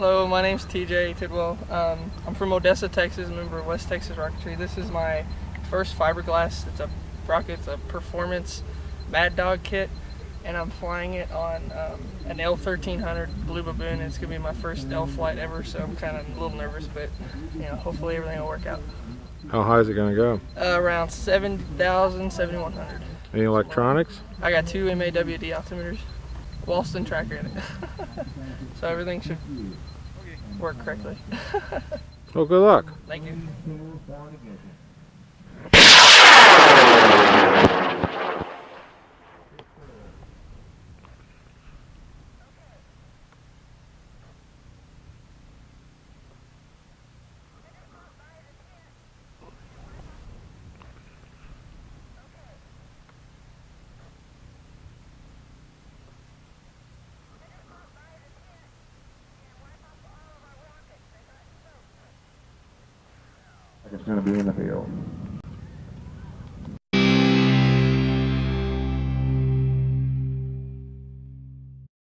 Hello, my name's TJ Tidwell. Um, I'm from Odessa, Texas, a member of West Texas Rocketry. This is my first fiberglass. It's a rocket, it's a performance Mad Dog kit, and I'm flying it on um, an L1300 Blue Baboon. It's gonna be my first L flight ever, so I'm kind of a little nervous, but you know, hopefully everything will work out. How high is it going to go? Uh, around 7,000, 7,100. Any electronics? I got two MAWD altimeters, Walston tracker in it, so everything should work correctly. Well, good luck. Thank you. It's going to be in the field.